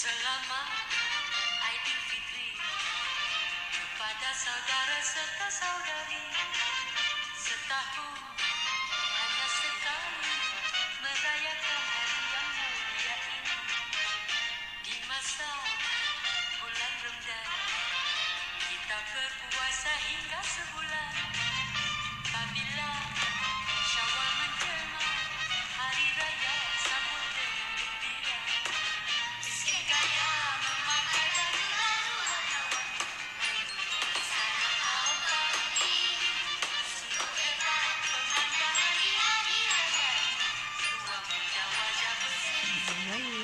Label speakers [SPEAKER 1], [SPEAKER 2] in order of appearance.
[SPEAKER 1] Selama Aidil Fitri saudara serta saudari Setahun hanya sekali Merayakan hari yang mulia ini. Di masa
[SPEAKER 2] Yummy.